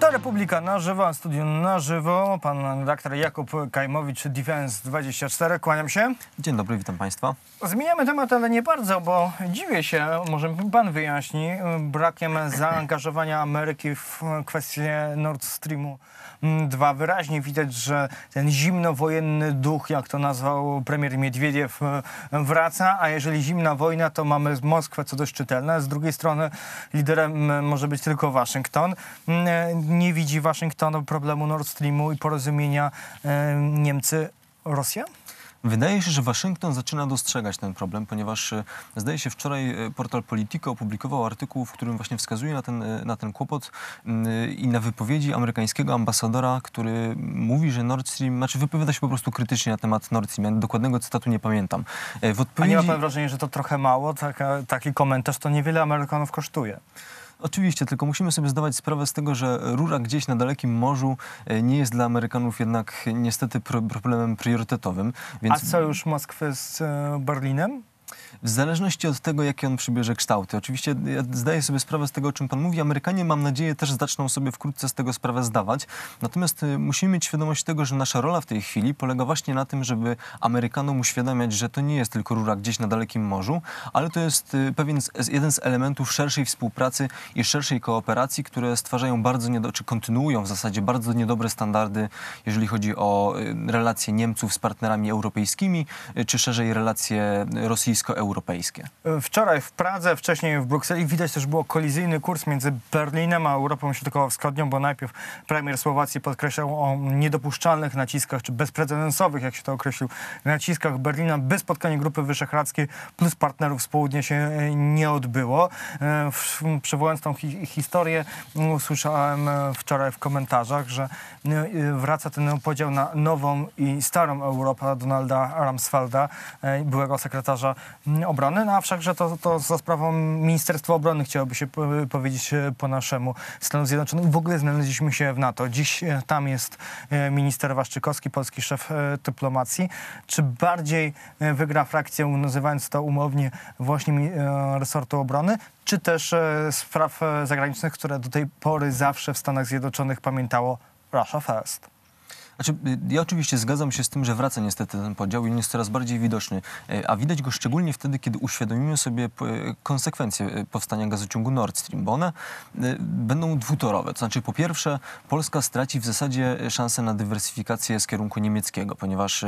To Republika na żywo, a studiu na żywo. Pan redaktor Jakub Kajmowicz, Defense24. Kłaniam się. Dzień dobry, witam Państwa. Zmieniamy temat, ale nie bardzo, bo dziwię się, może pan wyjaśni, brakiem zaangażowania Ameryki w kwestię Nord Streamu 2. Wyraźnie widać, że ten zimnowojenny duch, jak to nazwał premier Miedwiediew, wraca, a jeżeli zimna wojna, to mamy Moskwę, co dość czytelne. Z drugiej strony liderem może być tylko Waszyngton. Nie widzi Waszyngton problemu Nord Streamu i porozumienia e, Niemcy-Rosja? Wydaje się, że Waszyngton zaczyna dostrzegać ten problem, ponieważ e, zdaje się wczoraj e, portal Politico opublikował artykuł, w którym właśnie wskazuje na ten, na ten kłopot i na wypowiedzi amerykańskiego ambasadora, który mówi, że Nord Stream, znaczy wypowiada się po prostu krytycznie na temat Nord Stream. Ja dokładnego cytatu nie pamiętam. W odpowiedzi... A nie ma pan wrażenia, że to trochę mało? Taka, taki komentarz to niewiele Amerykanów kosztuje. Oczywiście, tylko musimy sobie zdawać sprawę z tego, że rura gdzieś na dalekim morzu e, nie jest dla Amerykanów jednak niestety problemem priorytetowym. Więc... A co już Moskwy z e, Berlinem? W zależności od tego, jakie on przybierze kształty. Oczywiście ja zdaję sobie sprawę z tego, o czym pan mówi. Amerykanie, mam nadzieję, też zaczną sobie wkrótce z tego sprawę zdawać. Natomiast y, musimy mieć świadomość tego, że nasza rola w tej chwili polega właśnie na tym, żeby Amerykanom uświadamiać, że to nie jest tylko rura gdzieś na dalekim morzu, ale to jest y, pewien jeden z elementów szerszej współpracy i szerszej kooperacji, które stwarzają bardzo, niedo, czy kontynuują w zasadzie bardzo niedobre standardy, jeżeli chodzi o y, relacje Niemców z partnerami europejskimi, czy szerzej relacje rosyjsko-europejskie europejskie. Wczoraj w Pradze, wcześniej w Brukseli widać też było kolizyjny kurs między Berlinem a Europą Środkowo-Wschodnią, bo najpierw premier Słowacji podkreślał o niedopuszczalnych naciskach, czy bezprecedensowych, jak się to określił, naciskach Berlina, by spotkanie Grupy Wyszehradzkiej plus partnerów z południa się e, nie odbyło. E, przywołując tą hi historię, usłyszałem e, wczoraj w komentarzach, że wraca ten podział na nową i starą Europę Donalda Rumsfelda, byłego sekretarza obrony, no a wszakże to, to za sprawą Ministerstwa Obrony chciałoby się powiedzieć e, po naszemu Stanów Zjednoczonych. W ogóle znaleźliśmy się w NATO. Dziś e, tam jest e, minister Waszczykowski, polski szef dyplomacji. Czy bardziej wygra frakcję, nazywając to umownie, właśnie resortu obrony, czy też spraw zagranicznych, które do tej pory zawsze w Stanach Zjednoczonych pamiętało Russia First? Znaczy, y, ja oczywiście zgadzam się z tym, że wraca niestety ten podział i on jest coraz bardziej widoczny, y, a widać go szczególnie wtedy, kiedy uświadomimy sobie y, konsekwencje powstania gazociągu Nord Stream, bo one będą dwutorowe. To znaczy, po pierwsze, Polska straci w zasadzie szansę na dywersyfikację z kierunku niemieckiego, ponieważ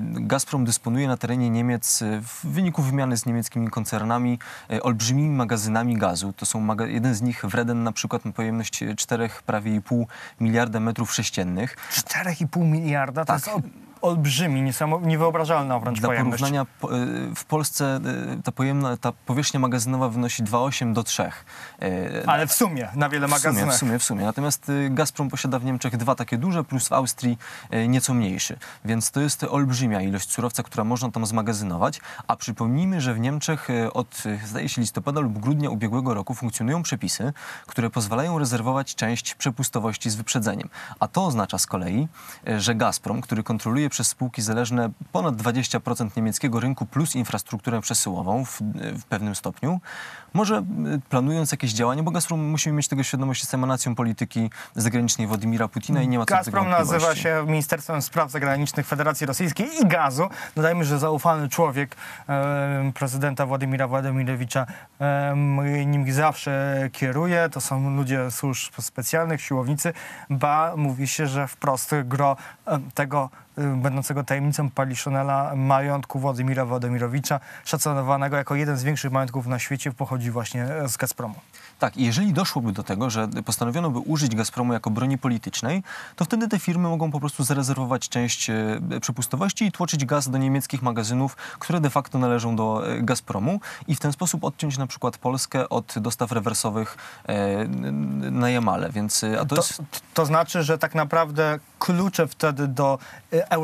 Gazprom dysponuje na terenie Niemiec w wyniku wymiany z niemieckimi koncernami olbrzymimi magazynami gazu. To są jeden z nich, Wreden na przykład, ma pojemność 4, prawie pół miliarda metrów sześciennych. 4 4,5 miliarda to tak. jest olbrzymi, niewyobrażalna wręcz Dla pojemność. porównania y, w Polsce y, ta, pojemna, ta powierzchnia magazynowa wynosi 2,8 do 3. Y, Ale w sumie, na wiele magazynów. W sumie, w sumie. Natomiast Gazprom posiada w Niemczech dwa takie duże, plus w Austrii nieco mniejszy. Więc to jest olbrzymia ilość surowca, która można tam zmagazynować. A przypomnijmy, że w Niemczech od, zdaje się, listopada lub grudnia ubiegłego roku funkcjonują przepisy, które pozwalają rezerwować część przepustowości z wyprzedzeniem. A to oznacza z kolei, że Gazprom, który kontroluje przez spółki zależne ponad 20% niemieckiego rynku plus infrastrukturę przesyłową w, w pewnym stopniu, może y, planując jakieś działania, bo Gazprom musimy mieć tego świadomość, jest emanacją polityki zagranicznej Władimira Putina i nie ma co Gazprom nazywa się Ministerstwem Spraw Zagranicznych Federacji Rosyjskiej i Gazu. Dodajmy, że zaufany człowiek e, prezydenta Władimira Władimirowicza e, nim zawsze kieruje. To są ludzie służb specjalnych, siłownicy, ba mówi się, że wprost gro e, tego będącego tajemnicą Paliszonela majątku Władimira Władimirowicza, szacowanego jako jeden z większych majątków na świecie, pochodzi właśnie z Gazpromu. Tak, i jeżeli doszłoby do tego, że postanowiono by użyć Gazpromu jako broni politycznej, to wtedy te firmy mogą po prostu zarezerwować część e, przepustowości i tłoczyć gaz do niemieckich magazynów, które de facto należą do e, Gazpromu i w ten sposób odciąć na przykład Polskę od dostaw rewersowych e, na Jamale. Więc, a to, to, jest... to znaczy, że tak naprawdę klucze wtedy do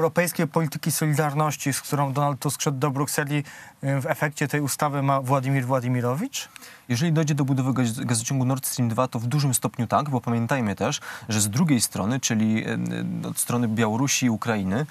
europejskiej polityki solidarności, z którą Donald Tusk szedł do Brukseli, w efekcie tej ustawy ma Władimir Władimirowicz? Jeżeli dojdzie do budowy gaz gazociągu Nord Stream 2, to w dużym stopniu tak, bo pamiętajmy też, że z drugiej strony, czyli od strony Białorusi i Ukrainy,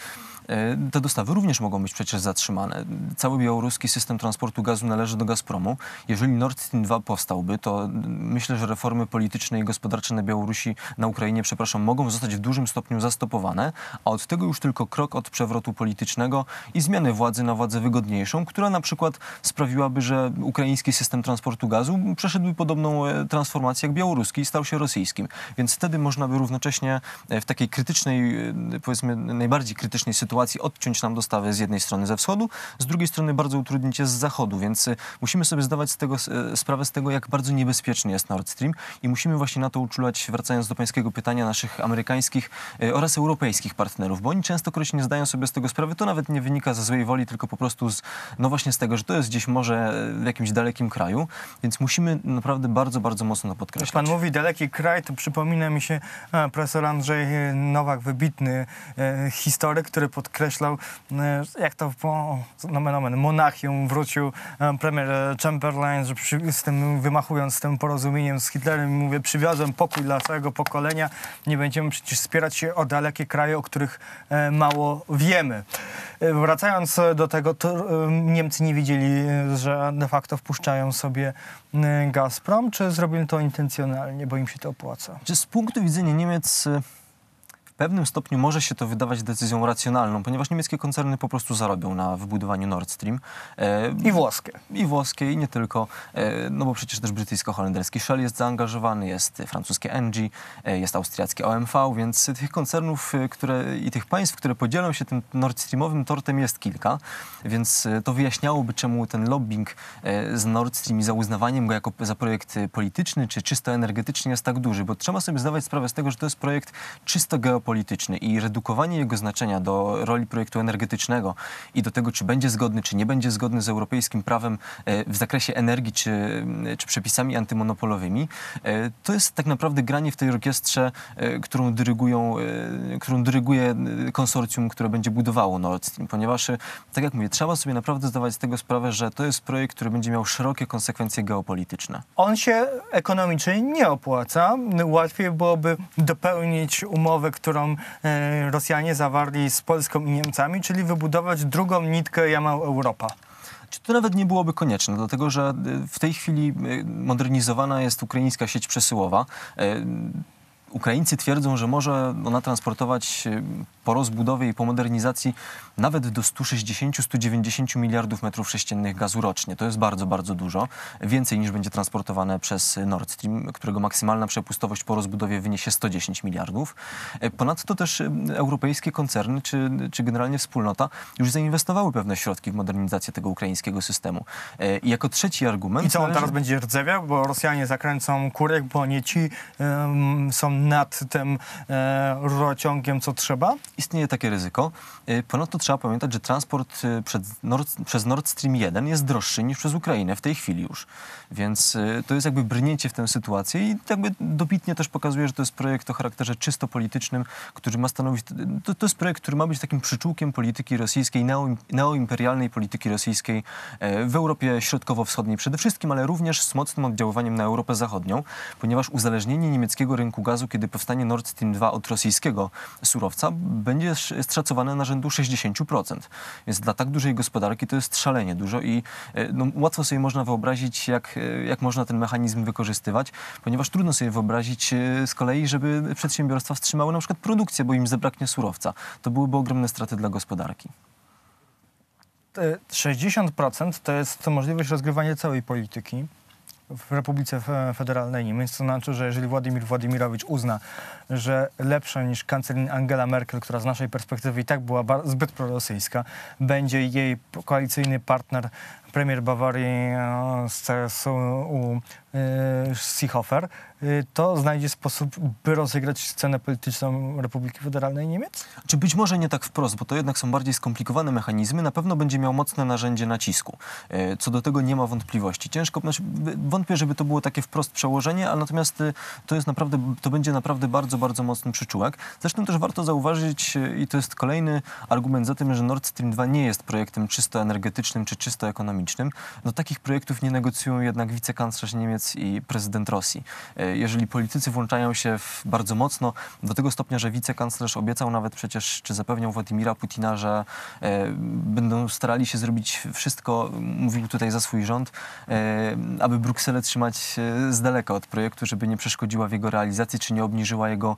te dostawy również mogą być przecież zatrzymane. Cały białoruski system transportu gazu należy do Gazpromu. Jeżeli Nord Stream 2 powstałby, to myślę, że reformy polityczne i gospodarcze na Białorusi, na Ukrainie, przepraszam, mogą zostać w dużym stopniu zastopowane, a od tego już tylko krok od przewrotu politycznego i zmiany władzy na władzę wygodniejszą, która na przykład sprawiłaby, że ukraiński system transportu gazu przeszedłby podobną e, transformację jak białoruski i stał się rosyjskim. Więc wtedy można by równocześnie e, w takiej krytycznej, e, powiedzmy najbardziej krytycznej sytuacji odciąć nam dostawy z jednej strony ze wschodu, z drugiej strony bardzo utrudnić je z zachodu, więc e, musimy sobie zdawać z tego, e, sprawę z tego, jak bardzo niebezpieczny jest Nord Stream i musimy właśnie na to uczulać, wracając do pańskiego pytania, naszych amerykańskich e, oraz europejskich partnerów, bo oni częstokroć nie zdają sobie z tego sprawy. To nawet nie wynika ze złej woli, tylko po prostu z, no właśnie z tego, że to jest gdzieś może w jakimś dalekim kraju, więc musimy naprawdę bardzo, bardzo mocno to Jak podkreślać. pan mówi daleki kraj, to przypomina mi się e, profesor Andrzej Nowak, wybitny e, historyk, który podkreślał, e, jak to po nomen omen, Monachium wrócił e, premier e, Chamberlain, że przy, z tym wymachując z tym porozumieniem z Hitlerem, mówię, przywiozłem pokój dla całego pokolenia, nie będziemy przecież spierać się o dalekie kraje, o których mało wiemy. Wracając do tego, to Niemcy nie wiedzieli, e, że de facto wpuszczają sobie Gazprom, czy zrobili to intencjonalnie, bo im się to opłaca? Czy z punktu widzenia Niemiec pewnym stopniu może się to wydawać decyzją racjonalną, ponieważ niemieckie koncerny po prostu zarobią na wybudowaniu Nord Stream. E, I włoskie. I włoskie, i nie tylko, e, no bo przecież też brytyjsko-holenderski Shell jest zaangażowany, jest francuskie Engie, e, jest austriackie OMV, więc tych koncernów które, i tych państw, które podzielą się tym Nord Streamowym tortem jest kilka, więc to wyjaśniałoby, czemu ten lobbying z Nord Stream i za uznawaniem go jako za projekt polityczny czy czysto energetyczny jest tak duży, bo trzeba sobie zdawać sprawę z tego, że to jest projekt czysto geopolityczny i redukowanie jego znaczenia do roli projektu energetycznego i do tego, czy będzie zgodny, czy nie będzie zgodny z europejskim prawem e, w zakresie energii, czy, czy przepisami antymonopolowymi, e, to jest tak naprawdę granie w tej orkiestrze, e, którą dyrygują, e, którą dyryguje e, konsorcjum, które będzie budowało Nord Stream, ponieważ, e, tak jak mówię, trzeba sobie naprawdę zdawać z tego sprawę, że to jest projekt, który będzie miał szerokie konsekwencje geopolityczne. On się ekonomicznie nie opłaca. Łatwiej byłoby dopełnić umowę, którą e, Rosjanie zawarli z Polską i Niemcami, czyli wybudować drugą nitkę Jamał Europa. Czy to nawet nie byłoby konieczne, dlatego że y, w tej chwili y, modernizowana jest ukraińska sieć przesyłowa. Ukraińcy twierdzą, że może ona transportować po rozbudowie i po modernizacji nawet do 160-190 miliardów metrów sześciennych gazu rocznie. To jest bardzo, bardzo dużo. Więcej niż będzie transportowane przez Nord Stream, którego maksymalna przepustowość po rozbudowie wyniesie 110 miliardów. E, Ponadto też y, europejskie koncerny, czy, czy generalnie wspólnota już zainwestowały pewne środki w modernizację tego ukraińskiego systemu. E, I jako trzeci argument... I co, on należy- teraz będzie rdzewiał, bo Rosjanie zakręcą kurek, bo nie ci em, są nad tym e, rurociągiem, co trzeba? Istnieje takie ryzyko. Y, Ponadto trzeba pamiętać, że transport y, Nord, przez Nord Stream 1 jest droższy niż przez Ukrainę w tej chwili już. Więc y, to jest jakby brnięcie w tę sytuację i jakby dobitnie też pokazuje, że to jest projekt o charakterze czysto politycznym, który ma stanowić... To, to jest projekt, który ma być takim przyczółkiem polityki rosyjskiej, neo, neoimperialnej polityki rosyjskiej e, w Europie Środkowo-Wschodniej przede wszystkim, ale również z mocnym oddziaływaniem na Europę Zachodnią, ponieważ uzależnienie niemieckiego rynku gazu, kiedy powstanie Nord Stream 2 od rosyjskiego surowca, będzie sz- szacowane na rzędu 60%. Więc dla tak dużej gospodarki to jest szalenie dużo i e, no, łatwo sobie można wyobrazić, jak, e, jak można ten mechanizm wykorzystywać, ponieważ trudno sobie wyobrazić e, z kolei, żeby przedsiębiorstwa wstrzymały na przykład produkcję, bo im zabraknie surowca. To byłyby ogromne straty dla gospodarki. E, 60% to jest możliwość rozgrywania całej polityki w Republice Fe- Federalnej Niemiec. To znaczy, że jeżeli Władimir Władimirowicz uzna, że lepsza niż kanclerz Angela Merkel, która z naszej perspektywy i tak była zbyt prorosyjska, będzie jej koalicyjny partner, premier Bawarii e, z CSU e, Seehofer, e, to znajdzie sposób, by rozegrać scenę polityczną Republiki Federalnej Niemiec? Czy być może nie tak wprost, bo to jednak są bardziej skomplikowane mechanizmy, na pewno będzie miał mocne narzędzie nacisku. Co do tego nie ma wątpliwości. Ciężko, znaczy, wątpię, żeby to było takie wprost przełożenie, ale natomiast to jest naprawdę, to będzie naprawdę bardzo, bardzo mocny przyczółek. Zresztą też warto zauważyć, i to jest kolejny argument za tym, że Nord Stream 2 nie jest projektem czysto energetycznym czy czysto ekonomicznym, ekonomicznym, no takich projektów nie negocjują jednak wicekanclerz Niemiec i prezydent Rosji. E, Jeżeli politycy włączają się bardzo mocno, do tego stopnia, że wicekanclerz obiecał nawet przecież, czy zapewniał Władimira Putina, że e, będą starali się zrobić wszystko, mówił tutaj za swój rząd, e, aby Brukselę trzymać z daleka od projektu, żeby nie przeszkodziła w jego realizacji, czy nie obniżyła jego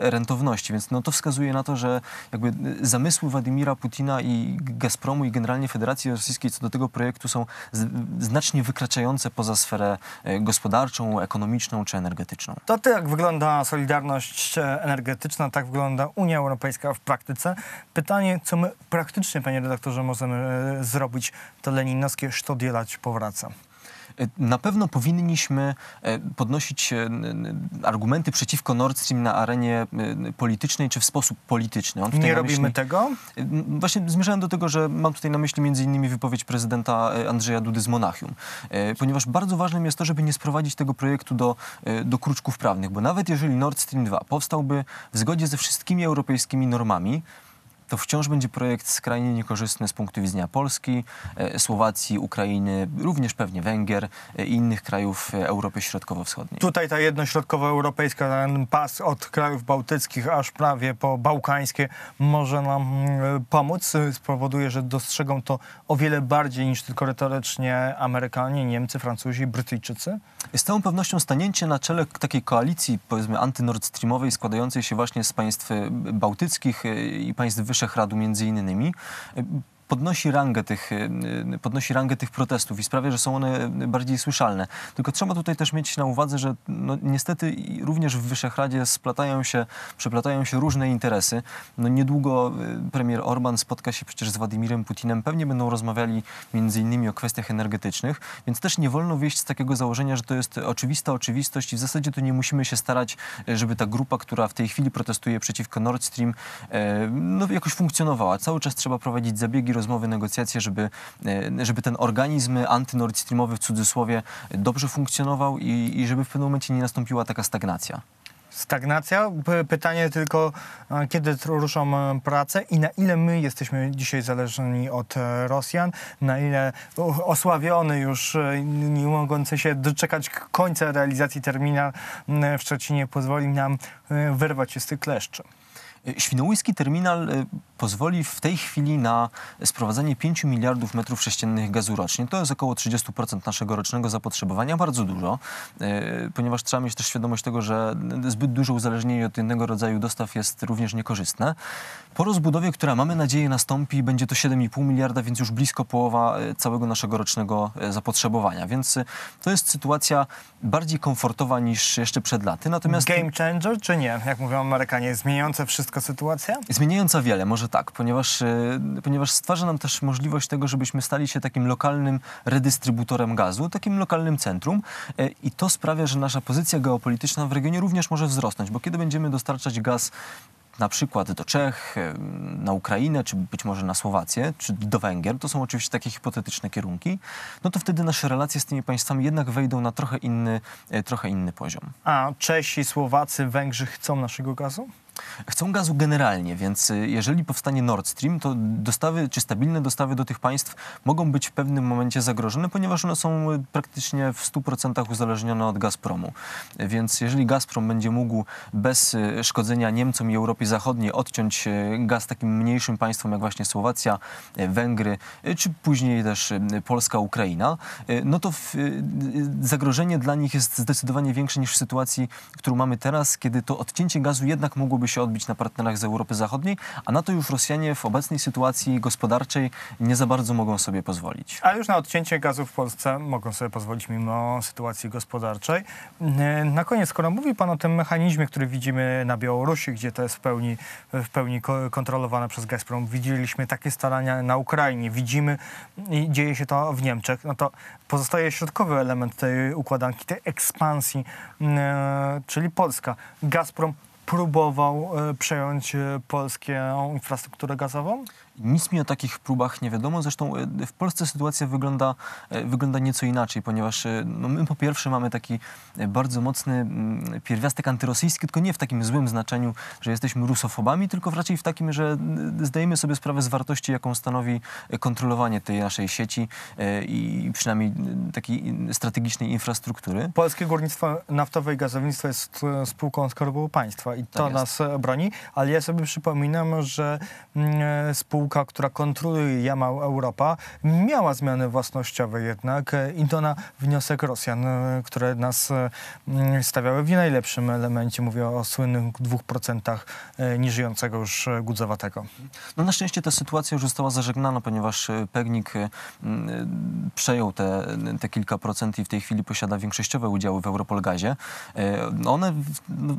rentowności. Więc no, to wskazuje na to, że jakby zamysły Władimira Putina i Gazpromu i generalnie Federacji Rosyjskiej co do tego projektu są z, znacznie wykraczające poza sferę e, gospodarczą, ekonomiczną czy energetyczną. To tak wygląda solidarność energetyczna, tak wygląda Unia Europejska w praktyce. Pytanie, co my praktycznie, panie redaktorze, możemy e, zrobić, to leninowskie sztodzielać powraca. Na pewno powinniśmy e, podnosić e, argumenty przeciwko Nord Stream na arenie e, politycznej czy w sposób polityczny. Tutaj Nie robimy myśli- tego? Właśnie zmierzałem do tego, że mam tutaj na myśli między innymi wypowiedź prezydenta Andrzeja Dudy z Monachium, ponieważ bardzo ważnym jest to, żeby nie sprowadzić tego projektu do, do kruczków prawnych, bo nawet jeżeli Nord Stream 2 powstałby w zgodzie ze wszystkimi europejskimi normami, to wciąż będzie projekt skrajnie niekorzystny z punktu widzenia Polski, e, Słowacji, Ukrainy, również pewnie Węgier e, i innych krajów e, Europy Środkowo-Wschodniej. Tutaj ta jedność środkowoeuropejska, ten pas od krajów bałtyckich aż prawie po bałkańskie może nam pomóc. Spowoduje, że dostrzegą to o wiele bardziej niż tylko retorycznie Amerykanie, Niemcy, Francuzi, Brytyjczycy. Z całą pewnością stanięcie na czele takiej koalicji, powiedzmy, antynord streamowej, składającej się właśnie z państw bałtyckich i państw Wyszehradu między innymi, podnosi rangę, tych, e, podnosi rangę tych protestów i sprawia, że są one bardziej słyszalne. Tylko trzeba tutaj też mieć na uwadze, że no, niestety również w Wyszehradzie splatają się, przeplatają się różne interesy. No, niedługo e, premier Orban spotka się przecież z Władimirem Putinem. Pewnie będą rozmawiali między innymi o kwestiach energetycznych, więc też nie wolno wyjść z takiego założenia, że to jest oczywista oczywistość i w zasadzie to nie musimy się starać, żeby ta grupa, która w tej chwili protestuje przeciwko Nord Stream, no, jakoś funkcjonowała. Cały czas trzeba prowadzić zabiegi, rozmowy, negocjacje, żeby, e, żeby ten organizm anty-Nord Streamowy w cudzysłowie dobrze funkcjonował i, i żeby w pewnym momencie nie nastąpiła taka stagnacja. Stagnacja. Pytanie tylko, kiedy ruszą e, prace i na ile my jesteśmy dzisiaj zależni od e, Rosjan, na ile osławiony już, nie mogący się doczekać końca realizacji terminal m, w Szczecinie pozwoli nam wyrwać się z tych kleszczy. E, Świnoujski terminal e, pozwoli w tej chwili na sprowadzanie 5 miliardów metrów sześciennych gazu rocznie. To jest około 30% naszego rocznego zapotrzebowania, bardzo dużo, e, ponieważ trzeba mieć też świadomość tego, że zbyt duże uzależnienie od jednego rodzaju dostaw jest również niekorzystne. Po rozbudowie, która mamy nadzieję nastąpi, będzie to 7,5 miliarda, więc już blisko połowa całego naszego rocznego zapotrzebowania. Więc to jest sytuacja bardziej komfortowa niż jeszcze przed laty. Natomiast Game changer czy nie? Jak mówią Amerykanie, zmieniające wszystko sytuacja? Zmieniająca wiele, może tak, ponieważ, e, ponieważ stwarza nam też możliwość tego, żebyśmy stali się takim lokalnym redystrybutorem gazu, takim lokalnym centrum e, i to sprawia, że nasza pozycja geopolityczna w regionie również może wzrosnąć, bo kiedy będziemy dostarczać gaz na przykład do Czech, e, na Ukrainę, czy być może na Słowację, czy do Węgier, to są oczywiście takie hipotetyczne kierunki, no to wtedy nasze relacje z tymi państwami jednak wejdą na trochę inny, trochę inny poziom. A Czesi, Słowacy, Węgrzy chcą naszego gazu? Chcą gazu generalnie, więc y, jeżeli powstanie Nord Stream, to dostawy, czy stabilne dostawy do tych państw mogą być w pewnym momencie zagrożone, ponieważ one są y, praktycznie w 100% uzależnione od Gazpromu. Więc jeżeli Gazprom będzie mógł bez y, szkodzenia Niemcom i Europie Zachodniej odciąć gaz takim mniejszym państwom jak właśnie Słowacja, Węgry, czy później też Polska, Ukraina, no to zagrożenie dla nich jest zdecydowanie większe niż w sytuacji, którą mamy teraz, kiedy to odcięcie gazu jednak mogłoby się odbić na partnerach z Europy Zachodniej, a na to już Rosjanie w obecnej sytuacji gospodarczej nie za bardzo mogą sobie pozwolić. A już na odcięcie gazu w Polsce mogą sobie pozwolić mimo sytuacji gospodarczej. E, Na koniec, skoro mówi Pan o tym mechanizmie, który widzimy na Białorusi, gdzie to jest w pełni, w pełni ko- kontrolowane przez Gazprom, widzieliśmy takie starania na Ukrainie, widzimy i dzieje się to w Niemczech, no to pozostaje środkowy element tej układanki, tej ekspansji, e, czyli Polska. Gazprom próbował e, przejąć e, polską infrastrukturę gazową? Nic mi o takich próbach nie wiadomo. Zresztą e, w Polsce sytuacja wygląda, e, wygląda nieco inaczej, ponieważ e, no, my po pierwsze mamy taki bardzo mocny mm, pierwiastek antyrosyjski, tylko nie w takim złym znaczeniu, że jesteśmy rusofobami, tylko raczej w takim, że zdajemy sobie sprawę z wartości, jaką stanowi kontrolowanie tej naszej sieci i przynajmniej takiej strategicznej infrastruktury. Polskie Górnictwo Naftowe i Gazownictwo jest spółką Skarbu Państwa i to jest. nas broni, ale ja sobie przypominam, że mm, e, spółka, która kontroluje Jamał Europa, miała zmiany własnościowe jednak i to na wniosek Rosjan, które nas mm, stawiały w najlepszym elemencie. Mówię o słynnych dwóch procentach e, nieżyjącego już Gudzowatego. No na szczęście ta sytuacja już została zażegnana, ponieważ e, Pegnik e, przejął te, te kilka procent i w tej chwili posiada większościowe udziały w Europolgazie. E, One, no,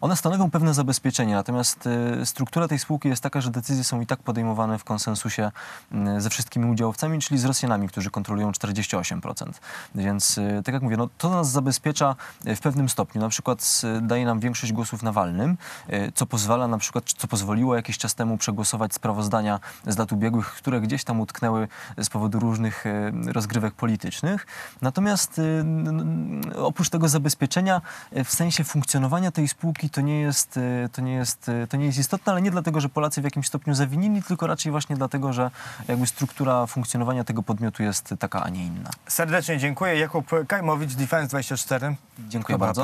one stanowią pewne zabezpieczenie, natomiast struktura tej spółki jest taka, że decyzje są i tak podejmowane w konsensusie m, ze wszystkimi udziałowcami, czyli z Rosjanami, którzy kontrolują 48%. Więc e, tak jak mówię, no, to nas zabezpiecza e, w pewnym stopniu. Na przykład e, daje nam większość głosów na walnym, e, co pozwala na przykład, co pozwoliło jakiś czas temu przegłosować sprawozdania z lat ubiegłych, które gdzieś tam utknęły z powodu różnych rozgrywek politycznych. Natomiast oprócz tego zabezpieczenia w sensie funkcjonowania tej spółki to nie jest, to nie jest, to nie jest istotne, ale nie dlatego, że Polacy w jakimś stopniu zawinili, tylko raczej właśnie dlatego, że jakby struktura funkcjonowania tego podmiotu jest taka, a nie inna. Serdecznie dziękuję. Jakub Kajmowicz, Defense 24. Dziękuję bardzo.